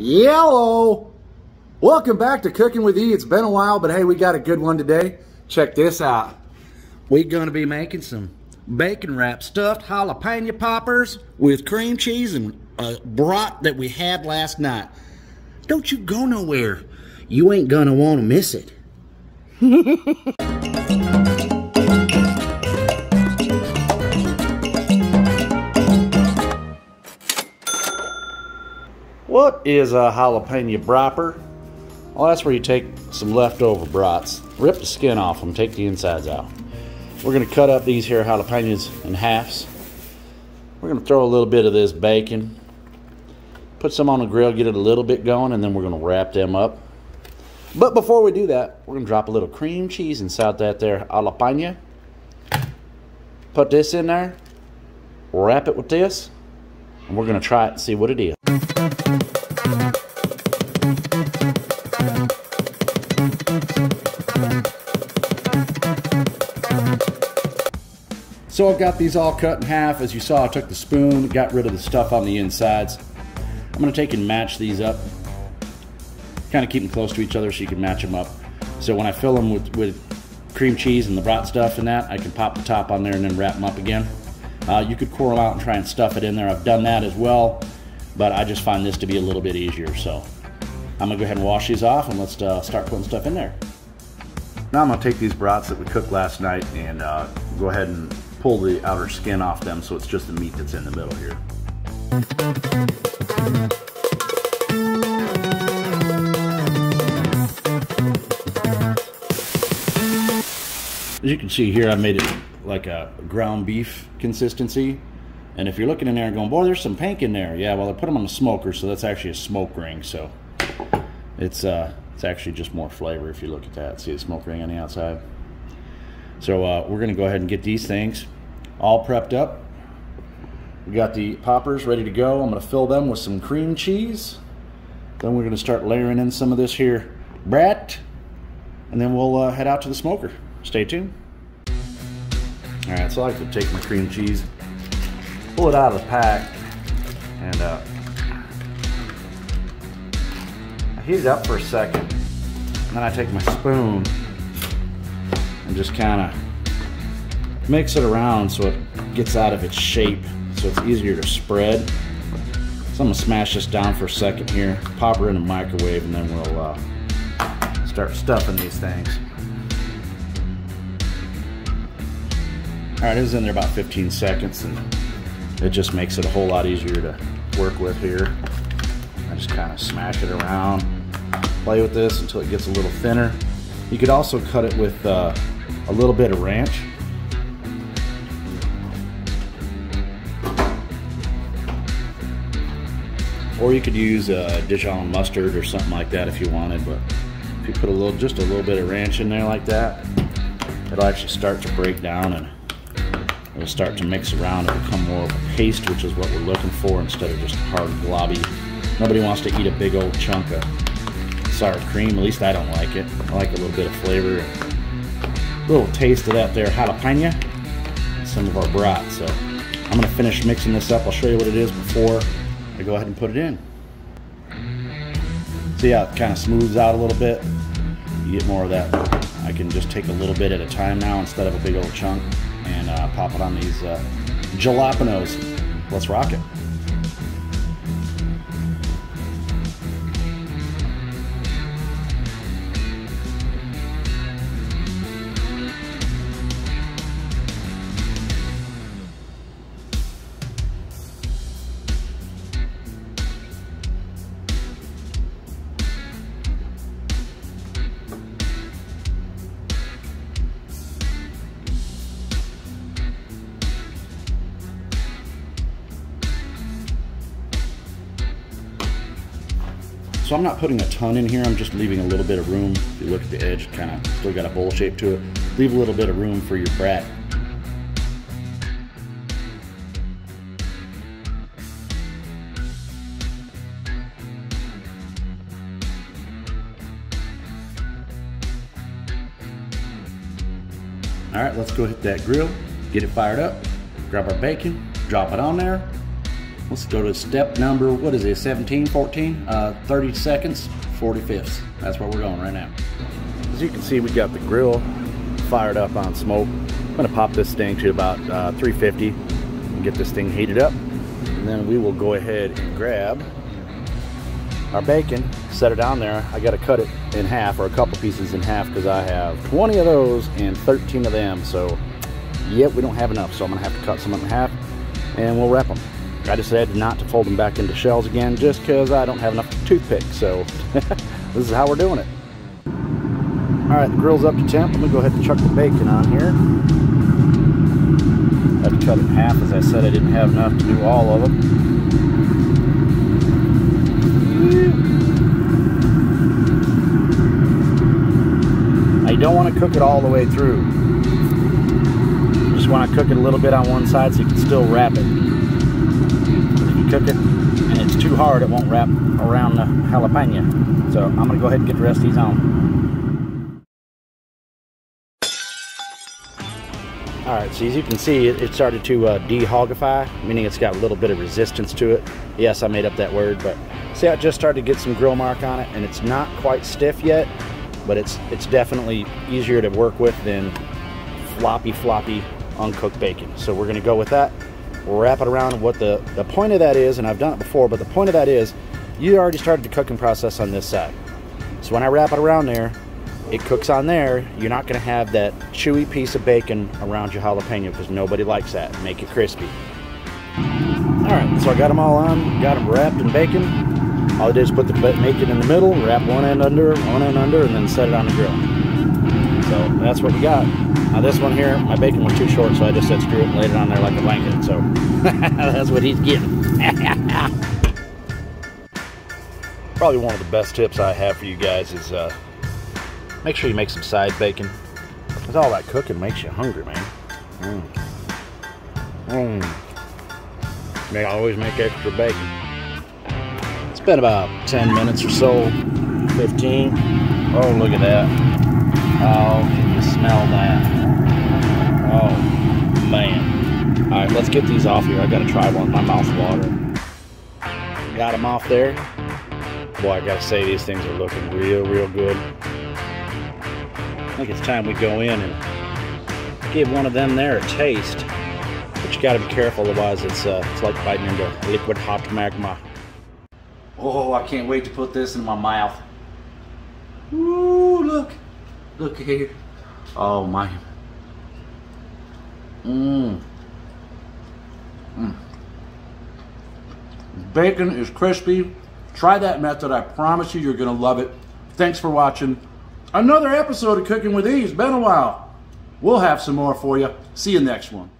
Yellow! Welcome back to Cooking with E. It's been a while, but hey, we got a good one today. Check this out. We're gonna be making some bacon wrap stuffed jalapeno poppers with cream cheese and a brat that we had last night. Don't you go nowhere. You ain't gonna wanna miss it. What is a jalapeno bropper? Well, oh, that's where you take some leftover brats, rip the skin off them, take the insides out. We're going to cut up these here jalapenos in halves. We're going to throw a little bit of this bacon, put some on the grill, get it a little bit going, and then we're going to wrap them up. But before we do that, we're going to drop a little cream cheese inside that there jalapeno. Put this in there, wrap it with this, and we're going to try it and see what it is. So I've got these all cut in half. As you saw, I took the spoon, got rid of the stuff on the insides. I'm gonna take and match these up. Kind of keep them close to each other so you can match them up. So when I fill them with, with cream cheese and the brat stuff and that, I can pop the top on there and then wrap them up again. Uh, you could core them out and try and stuff it in there. I've done that as well, but I just find this to be a little bit easier. So I'm gonna go ahead and wash these off and let's uh, start putting stuff in there. Now I'm gonna take these brats that we cooked last night and uh, go ahead and pull the outer skin off them so it's just the meat that's in the middle here. As you can see here, I made it like a ground beef consistency. And if you're looking in there and going, boy, there's some pink in there. Yeah, well, I put them on the smoker, so that's actually a smoke ring. So it's uh, it's actually just more flavor if you look at that. See the smoke ring on the outside? So uh, we're going to go ahead and get these things all prepped up. We got the poppers ready to go. I'm to fill them with some cream cheese. Then we're going to start layering in some of this here brat. And then we'll uh, head out to the smoker. Stay tuned. All right, so I like to take my cream cheese, pull it out of the pack, and uh, I heat it up for a second. And then I take my spoon and just kind of mix it around so it gets out of its shape so it's easier to spread. So I'm gonna smash this down for a second here, pop her in the microwave, and then we'll uh, start stuffing these things. All right, it was in there about 15 seconds, and it just makes it a whole lot easier to work with here. I just kind of smash it around, play with this until it gets a little thinner. You could also cut it with uh, a little bit of ranch. Or you could use uh, Dijon mustard or something like that if you wanted, but if you put a little, just a little bit of ranch in there like that, it'll actually start to break down and it'll start to mix around and become more of a paste, which is what we're looking for instead of just hard globby. Nobody wants to eat a big old chunk of sour cream. At least I don't like it. I like a little bit of flavor, little taste of that there jalapeno, some of our brat. So I'm gonna finish mixing this up. I'll show you what it is before I go ahead and put it in. See how it kind of smooths out a little bit? You get more of that. I can just take a little bit at a time now instead of a big old chunk and uh, pop it on these uh, jalapenos. Let's rock it. So I'm not putting a ton in here, I'm just leaving a little bit of room. If you look at the edge, kind of still got a bowl shape to it. Leave a little bit of room for your brat. All right, let's go hit that grill, get it fired up, grab our bacon, drop it on there, Let's go to step number, what is it, 17, 14? Uh, 30 seconds, 40 fifths. That's where we're going right now. As you can see, we got the grill fired up on smoke. I'm gonna pop this thing to about uh, 350 and get this thing heated up. And then we will go ahead and grab our bacon, set it on there. I got to cut it in half or a couple pieces in half because I have 20 of those and 13 of them. So, yep, we don't have enough. So I'm to have to cut some in half and we'll wrap them. I decided not to fold them back into shells again just because I don't have enough toothpicks. So this is how we're doing it. All right, the grill's up to temp. Let me go ahead and chuck the bacon on here. I have to cut it in half. As I said, I didn't have enough to do all of them. You don't want to cook it all the way through. Just want to cook it a little bit on one side so you can still wrap it. Cook it and it's too hard, it won't wrap around the jalapeno. So I'm to go ahead and get the rest of these on. Alright, so as you can see, it, started to uh, dehogify, meaning it's got a little bit of resistance to it. Yes, I made up that word, but see I just started to get some grill mark on it, and it's not quite stiff yet, but it's it's definitely easier to work with than floppy, floppy, uncooked bacon. So we're gonna go with that, wrap it around. What the, the point of that is, and I've done it before, but the point of that is, you already started the cooking process on this side. So when I wrap it around there, it cooks on there, you're not going to have that chewy piece of bacon around your jalapeno because nobody likes that. Make it crispy. All right, so I got them all on, got them wrapped in bacon. All I did is put the bacon in the middle, wrap one end under, one end under, and then set it on the grill. So that's what we got. Now this one here, my bacon was too short, so I just said screw it and laid it on there like a blanket. So that's what he's getting. Probably one of the best tips I have for you guys is uh, make sure you make some side bacon. Because all that cooking makes you hungry, man. Mmm. Mmm. May always make extra bacon. It's been about 10 minutes or so, 15. Oh, look at that. Oh, can you smell that? Oh, man. All right, let's get these off here. I gotta try one. My mouth's watering. Got them off there. Boy, I gotta say, these things are looking real, real good. I think it's time we go in and give one of them there a taste. But you got to be careful, otherwise it's uh, it's like biting into liquid hot magma. Oh, I can't wait to put this in my mouth. Ooh, look, look here. Oh my. Mmm. Mmm. Bacon is crispy. Try that method. I promise you, you're gonna love it. Thanks for watching. Another episode of Cooking with Ease. Been a while. We'll have some more for you. See you next one.